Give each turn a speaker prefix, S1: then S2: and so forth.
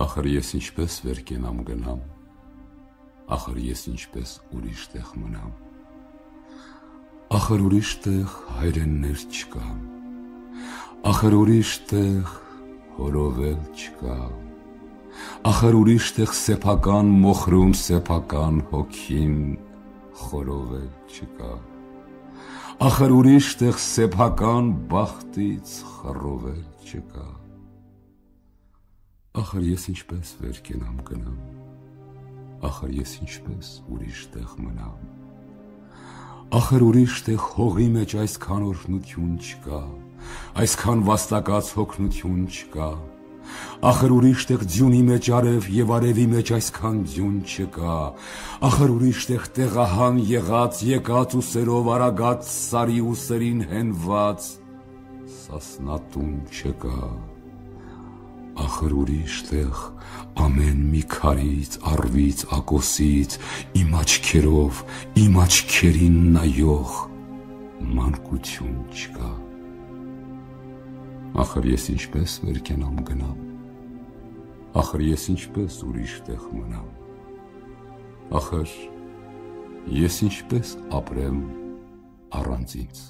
S1: Ախր ես ինչպես վեր կենամ գնամ, ախր ես ինչպես ուրիշ տեղ մնամ։ Ախր ուրիշ տեղ հայրեններ չկան, ախր ուրիշ տեղ հորովել չկա։ Ախր ուրիշ տեղ սեփական մոխրում սեփական հոգին խորովել չկա։ Ախր ուրիշ տեղ սեփական բախտից խռովել չկա։ Ախր ես ինչպես վեր կենամ գնամ, ախր ես ինչպես ուրիշ տեղ մնամ։ Ախր ուրիշ տեղ հողի մեջ այսքան օրհնություն չկա, այսքան վաստակած հոգնություն չկա։ Ախր ուրիշ տեղ ձյունի մեջ արև եւ արևի մեջ այսքան ձյուն չկա։ Ախր ուրիշ տեղ տեղահան եղած եկած ուսերով արագած սարի ուսերին հենված սասնատուն չկա ախր ուրիշ տեղ ամեն մի քարից, առվից, ակոսից իմ աչքերով, իմ աչքերին նայող մանկություն չկա։ Ախր ես ինչպես վերկենամ գնամ։ Ախր ես ինչպես ուրիշ տեղ մնամ։ Ախր ես ինչպես ապրեմ առանց ինձ։